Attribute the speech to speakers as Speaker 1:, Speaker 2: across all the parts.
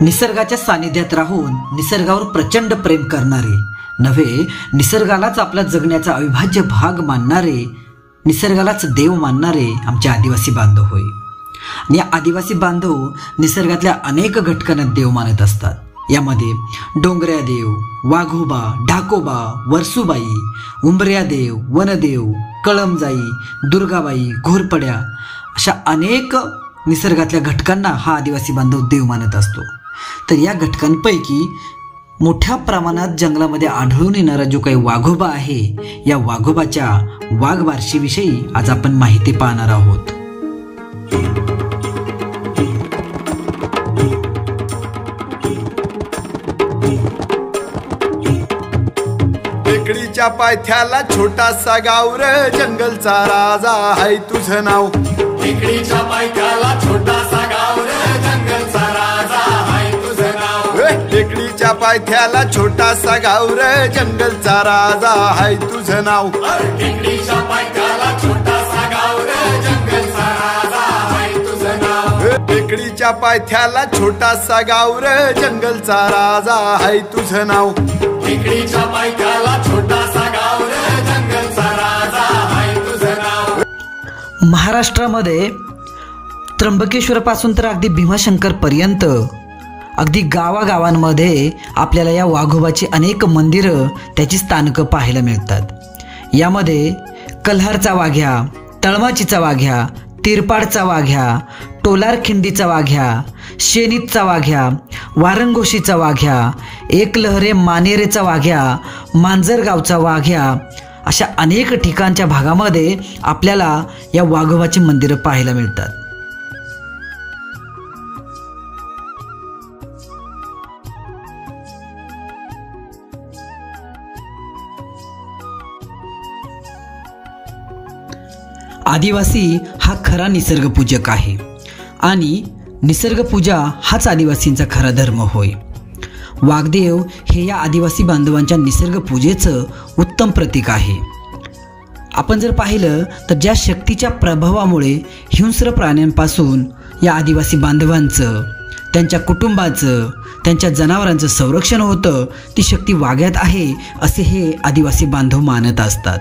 Speaker 1: निसर्गाच्या सानिध्यात राहून निसर्गावर प्रचंड प्रेम करणारे नव्हे निसर्गालाच आपला जगण्याचा अविभाज्य भाग मानणारे निसर्गालाच देव मानणारे आमचे आदिवासी बांधव होय. आणि या आदिवासी बांधव निसर्गातल्या अनेक घटकांना देव मानत असतात. यामध्ये डोंगऱ्या देव वाघोबा ढाकोबा वरसुबाई उंबऱ्या देव वनदेव कळमजाई दुर्गाबाई घोरपड्या अशा अनेक निसर्गातल्या घटकांना हा आदिवासी बांधव देव मानत असतो. तर या घटकांपैकी मोठ्या प्रमाणात जंगलामध्ये आढळून येणारा जो काही वाघोबा आहे या वाघोबाच्या वाघबारशीविषयी आज आपण माहिती पाहणार आहोत.
Speaker 2: टेकडीच्या पायथ्याला छोटासा गावर जंगलचा राजा हाय तुझं नाव.
Speaker 3: टेकडीच्या पायथ्याला छोटासा
Speaker 2: टेकडीच्या पायथ्याला छोटासा गावर जंगलचा राजा हाय तुझं नाव.
Speaker 3: टेकडीच्या पायथ्याला छोटासा गाव रे जंगलचा राजा हाय तुझं नाव.
Speaker 2: ए, टेकडीच्या पायथ्याला छोटासा गावर जंगलचा राजा हाय तुझं नाव.
Speaker 3: टेकडीच्या पायथ्याला छोटासा गाव रे जंगलचा राजा हाय तुझं नाव.
Speaker 1: महाराष्ट्रामध्ये त्र्यंबकेश्वरपासून तर अगदी भीमाशंकरपर्यंत अगदी गावागावांमध्ये आपल्याला या वाघोबाची अनेक मंदिरं त्याची स्थानकं पाहायला मिळतात. यामध्ये कल्हारचा वाघ्या तळमाचीचा वाघ्या तिरपाडचा वाघ्या टोलारखिंडीचा वाघ्या शेनीतचा वाघ्या वारंगोशीचा वाघ्या एकलहरे मानेरेचा वाघ्या मांजरगावचा वाघ्या अशा अनेक ठिकाणच्या भागामध्ये आपल्याला या वाघोबाची मंदिरं पाहायला मिळतात. आदिवासी हा खरा निसर्गपूजक आहे. आणि निसर्गपूजा हाच आदिवासींचा खरा धर्म होय. वाघदेव हे या आदिवासी बांधवांच्या निसर्गपूजेचं उत्तम प्रतीक आहे. आपण जर पाहिलं तर ज्या शक्तीच्या प्रभावामुळे हिंस्र प्राण्यांपासून या आदिवासी बांधवांचं त्यांच्या कुटुंबाचं त्यांच्या जनावरांचं संरक्षण होतं ती शक्ती वाग्यात आहे असे हे आदिवासी बांधव मानत असतात.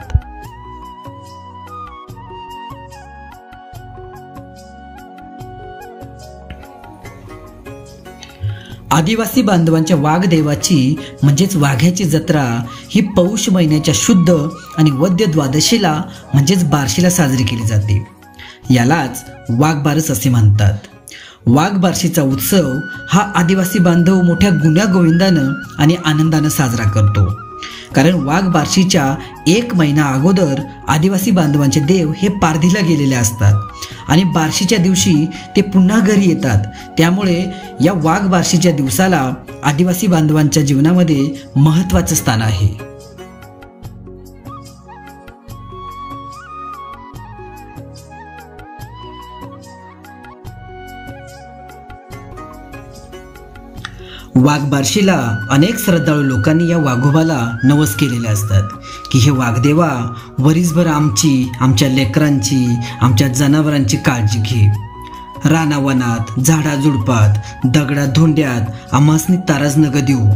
Speaker 1: आदिवासी बांधवांच्या वाघदेवाची म्हणजेच वाघ्याची जत्रा ही पौष महिन्याच्या शुद्ध आणि वद्य द्वादशीला म्हणजेच बार्शीला साजरी केली जाते. यालाच वाघबारस असे म्हणतात. वाघबारशीचा उत्सव हा आदिवासी बांधव मोठ्या गुण्यागोविंदानं आणि आनंदानं साजरा करतो. कारण वाघ बार्शीच्या एक महिना अगोदर आदिवासी बांधवांचे देव हे पारधीला गेलेले असतात. आणि बार्शीच्या दिवशी ते पुन्हा घरी येतात. त्यामुळे या वाघ बार्शीच्या दिवसाला आदिवासी बांधवांच्या जीवनामध्ये महत्त्वाचं स्थान आहे. वाघबारशीला अनेक श्रद्धाळू लोकांनी या वाघोबाला नवस केलेले असतात. की हे वाघदेवा वरीसभर आमची आमच्या लेकरांची आमच्या जनावरांची काळजी घे. रानावनात झाडाझुडपात दगडात धोंड्यात आम्हासनी ताराज नग देऊ.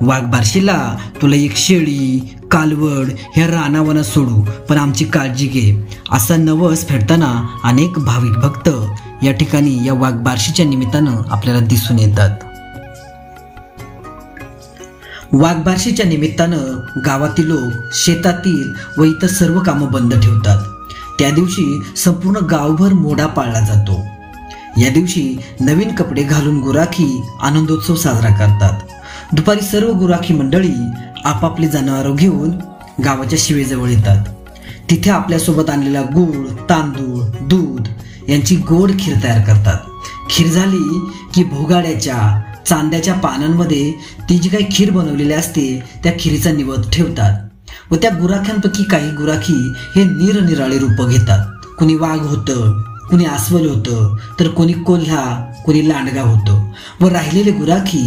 Speaker 1: वाघबारशीला तुला एक शेळी कालवड ह्या रानावनात सोडू पण आमची काळजी घे. असा नवस फेडताना अनेक भाविक भक्त या ठिकाणी या वाघबारशीच्या निमित्तानं आपल्याला दिसून येतात. वाघबारशीच्या निमित्तानं गावातील लोक शेतातील व इतर सर्व कामं बंद ठेवतात. त्या दिवशी संपूर्ण गावभर मोडा पाळला जातो. या दिवशी नवीन कपडे घालून गुराखी आनंदोत्सव साजरा करतात. दुपारी सर्व गुराखी मंडळी आपापली जनावरं घेऊन गावाच्या शिवेजवळ येतात. तिथे आपल्यासोबत आणलेला गूळ तांदूळ दूध यांची गोड खीर तयार करतात. खीर झाली की भोगाड्याच्या चांद्याच्या पानांमध्ये ती जी काही खीर बनवलेली असते त्या खिरीचा निवद ठेवतात. व त्या गुराख्यांपैकी काही गुराखी हे निरनिराळे रूप घेतात. कुणी वाघ होतं कुणी अस्वल होतं तर कोणी कोल्हा कोणी लांडगा होतं. व राहिलेले गुराखी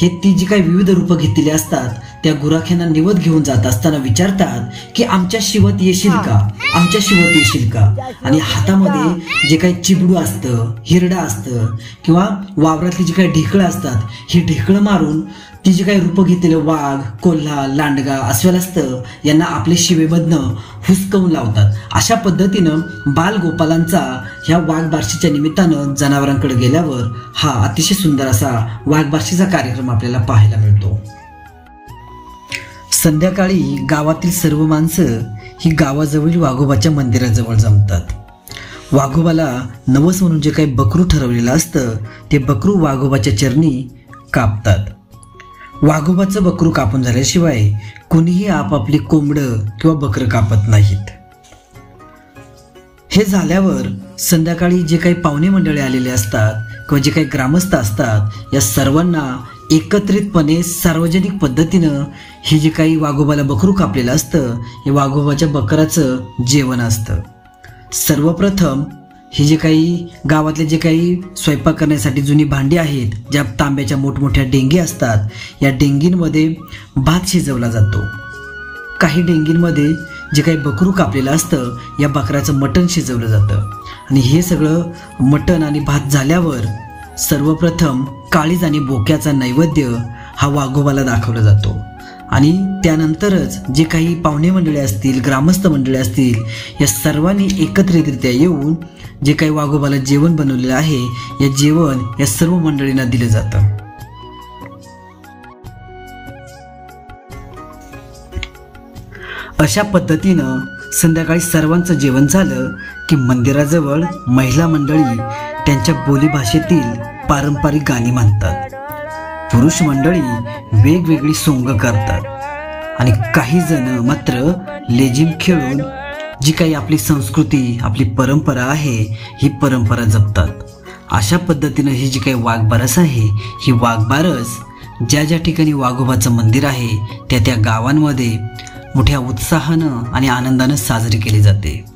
Speaker 1: हे ती जी काही विविध रूपं घेतलेली असतात त्या गुराख्यांना निवत घेऊन जात असताना विचारतात की आमच्या शिवत येशील का? आमच्या शिवत येशील का? आणि हातामध्ये जे काही चिबडू असतं हिरडा असतं किंवा वावरातली जी काही ढेकळं असतात ही ढेकळं मारून ती काही रूपं घेतलेले वाघ कोल्हा लांडगा अस्वल असतं यांना आपले शिवेमधनं हुसकवून लावतात. अशा पद्धतीनं बालगोपालांचा ह्या वाघबारशीच्या निमित्तानं जनावरांकडे गेल्यावर हा अतिशय सुंदर असा वाघबारशीचा कार्यक्रम आपल्याला पाहायला मिळतो. संध्याकाळी गावातील सर्व माणसं ही गावाजवळील वाघोबाच्या मंदिराजवळ जमतात. वाघोबाला नवस म्हणून जे काही बकरू ठरवलेलं असतं ते बकरू वाघोबाच्या चरणी कापतात. वाघोबाचं बकरू कापून झाल्याशिवाय कुणीही आपापली कोंबडं किंवा बकरं कापत नाहीत. हे झाल्यावर संध्याकाळी जे काही पाहुणे मंडळी आलेले असतात किंवा जे काही ग्रामस्थ असतात या सर्वांना एकत्रितपणे सार्वजनिक पद्धतीनं हे जे काही वाघोबाला बकरू कापलेलं असतं हे वाघोबाच्या बकराचं जेवण असतं. सर्वप्रथम हे जे काही गावातले जे काही स्वयंपाक करण्यासाठी जुनी भांडी आहेत ज्या तांब्याच्या मोठमोठ्या डेंगी असतात या डेंगींमध्ये भात शिजवला जातो. काही डेंगींमध्ये जे काही बकरू कापलेलं असतं या बकऱ्याचं मटण शिजवलं जातं. आणि हे सगळं मटण आणि भात झाल्यावर सर्वप्रथम काळीज आणि बोक्याचा नैवेद्य हा वाघोबाला दाखवला जातो. आणि त्यानंतरच जे काही पाहुणे मंडळी असतील ग्रामस्थ मंडळी असतील या सर्वांनी एकत्रितरित्या येऊन जे काही वाघोबाला जेवण बनवलेलं आहे या जेवण या सर्व मंडळींना दिलं जातं. अशा पद्धतीनं संध्याकाळी सर्वांचं जेवण झालं की मंदिराजवळ महिला मंडळी त्यांच्या बोलीभाषेतील पारंपरिक गाणी म्हणतात पुरुष मंडळी वेगवेगळी सोंग करतात. आणि काही जण मात्र लेझिम खेळून जी काही आपली संस्कृती आपली परंपरा आहे ही परंपरा जपतात. अशा पद्धतीनं ही जी काही वाघबारस आहे ही वाघबारस ज्या ज्या ठिकाणी वाघोबाचं मंदिर आहे त्या त्या गावांमध्ये मोठ्या उत्साहानं आणि आनंदानं साजरी केली जाते.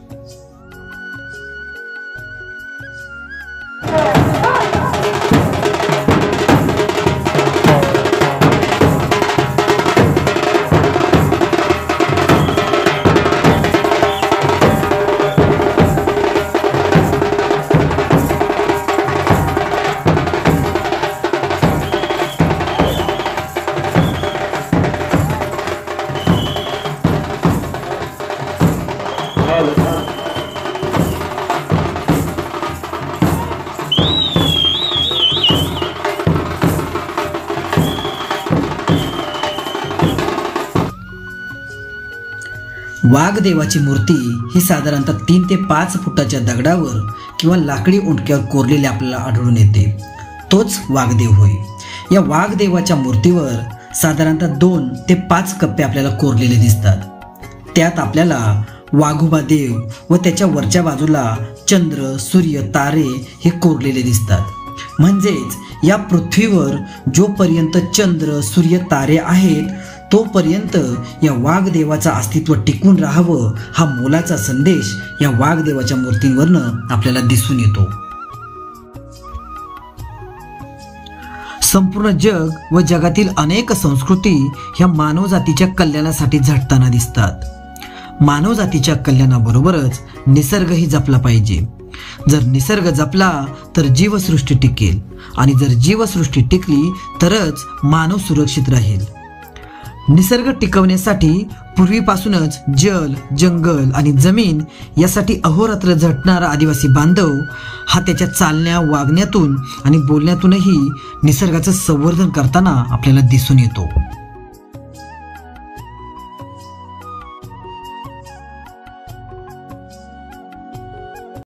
Speaker 1: वाघदेवाची मूर्ती ही साधारणतः तीन ते पाच फुटाच्या दगडावर किंवा लाकडी उंटक्यावर कोरलेली आपल्याला आढळून येते. तोच वाघदेव होय. या वाघदेवाच्या मूर्तीवर साधारणतः दोन ते पाच कप्पे आपल्याला कोरलेले दिसतात. त्यात आपल्याला वाघोबा देव व त्याच्या वरच्या बाजूला चंद्र सूर्य तारे हे कोरलेले दिसतात. म्हणजेच या पृथ्वीवर जोपर्यंत चंद्र सूर्य तारे आहेत तोपर्यंत या वाघदेवाचं अस्तित्व टिकून राहावं हा मोलाचा संदेश या वाघदेवाच्या मूर्तींवरनं आपल्याला दिसून येतो. संपूर्ण जग व जगातील अनेक संस्कृती ह्या मानवजातीच्या कल्याणासाठी झटताना दिसतात. मानवजातीच्या कल्याणाबरोबरच निसर्गही जपला पाहिजे. जर निसर्ग जपला तर जीवसृष्टी टिकेल आणि जर जीवसृष्टी टिकली तरच मानव सुरक्षित राहील. निसर्ग टिकवण्यासाठी पूर्वीपासूनच जल जंगल आणि जमीन यासाठी अहोरात्र झटणारा आदिवासी बांधव हा त्याच्या चालण्या वागण्यातून आणि बोलण्यातूनही निसर्गाचं संवर्धन करताना आपल्याला दिसून येतो.